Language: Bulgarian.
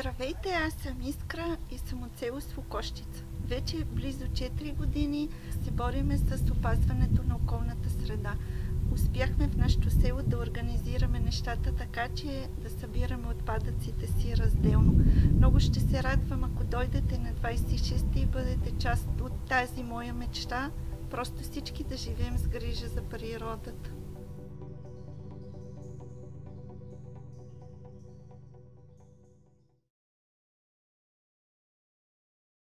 Здравейте, аз съм Искра и съм от село Свокощица. Вече близо 4 години се бориме с опазването на околната среда. Успяхме в нашето село да организираме нещата така, че да събираме отпадъците си разделно. Много ще се радвам, ако дойдете на 26 и бъдете част от тази моя мечта. Просто всички да живеем с грижа за природата.